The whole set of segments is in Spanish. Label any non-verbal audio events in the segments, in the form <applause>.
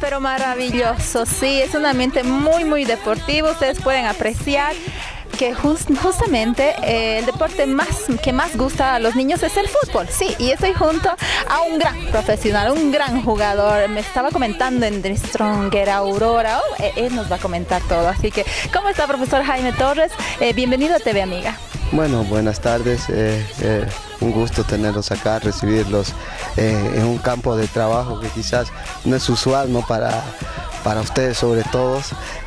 pero maravilloso, sí, es un ambiente muy, muy deportivo, ustedes pueden apreciar que justamente eh, el deporte más que más gusta a los niños es el fútbol, sí, y estoy junto a un gran profesional, un gran jugador. Me estaba comentando en Stronger Aurora, oh, eh, él nos va a comentar todo. Así que, ¿cómo está, profesor Jaime Torres? Eh, bienvenido a TV Amiga. Bueno, buenas tardes. un gusto tenerlos acá, recibirlos en un campo de trabajo que quizás no es usual ¿no? para para ustedes sobre todo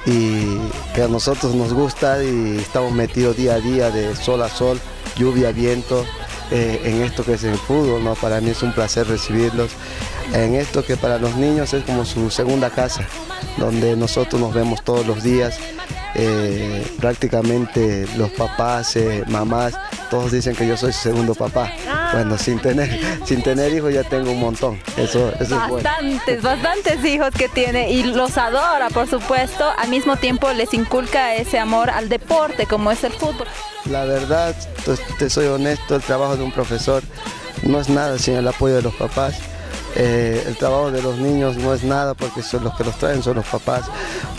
y que a nosotros nos gusta y estamos metidos día a día de sol a sol, lluvia, viento, eh, en esto que es el fútbol, ¿no? Para mí es un placer recibirlos en esto que para los niños es como su segunda casa, donde nosotros nos vemos todos los días, eh, prácticamente los papás, eh, mamás, todos dicen que yo soy su segundo papá. Ah. Bueno, sin tener, sin tener hijos ya tengo un montón. Eso, bastantes, bastantes hijos que tiene y los adora, por supuesto. Al mismo tiempo les inculca ese amor al deporte, como es el fútbol. La verdad, te soy honesto, el trabajo de un profesor no es nada sin el apoyo de los papás. Eh, el trabajo de los niños no es nada porque son los que los traen son los papás.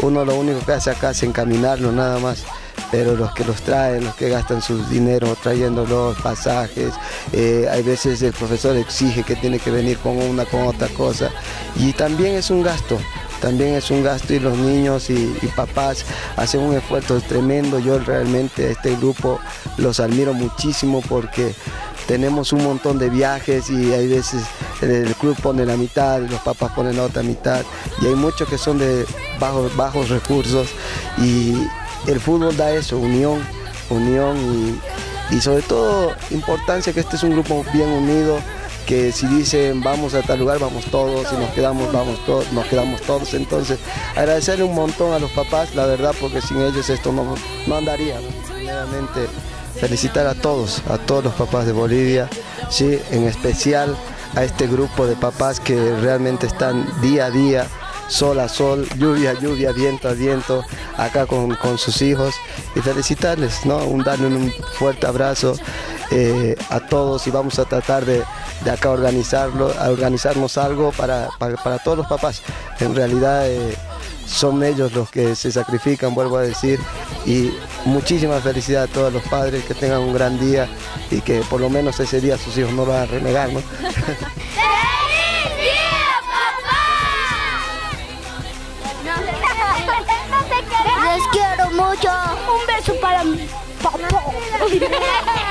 Uno lo único que hace acá es encaminarlo nada más pero los que los traen, los que gastan su dinero trayendo los pasajes, eh, hay veces el profesor exige que tiene que venir con una, con otra cosa, y también es un gasto, también es un gasto y los niños y, papás hacen un esfuerzo tremendo. Yo realmente este grupo los admiro muchísimo porque tenemos un montón de viajes y hay veces el club pone la mitad, los papás ponen la otra mitad y hay muchos que son de bajos, bajos recursos y, el fútbol da eso, unión, unión y, sobre todo importancia que este es un grupo bien unido, que si dicen vamos a tal lugar, vamos todos, y nos quedamos, vamos todos, nos quedamos todos. Entonces, agradecerle un montón a los papás, la verdad, porque sin ellos esto no, no andaría. Primeramente, felicitar a todos, a todos los papás de Bolivia, sí, en especial a este grupo de papás que realmente están día a día sol a sol, lluvia a lluvia, viento a viento, acá con, sus hijos y felicitarles, ¿no? Un, darle un fuerte abrazo eh, a todos y vamos a tratar de, acá organizarlo, a organizarnos algo para, para, todos los papás. En realidad eh, son ellos los que se sacrifican, vuelvo a decir, y muchísimas felicidades a todos los padres, que tengan un gran día y que por lo menos ese día sus hijos no van a renegar, ¿no? <laughs> Les quiero mucho. Un beso para mi papá. <laughs>